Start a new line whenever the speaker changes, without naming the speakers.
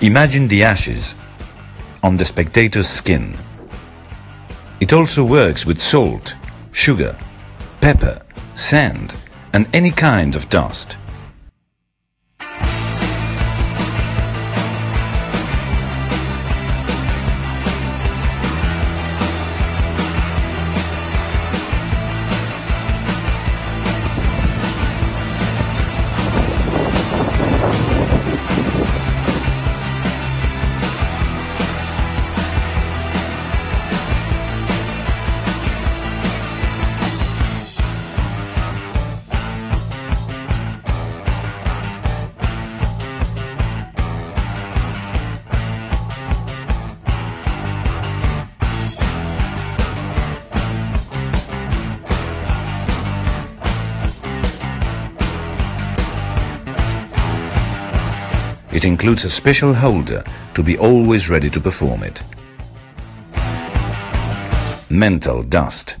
Imagine the ashes on the spectator's skin. It also works with salt, sugar, pepper, sand, and any kind of dust. It includes a special holder to be always ready to perform it. Mental dust.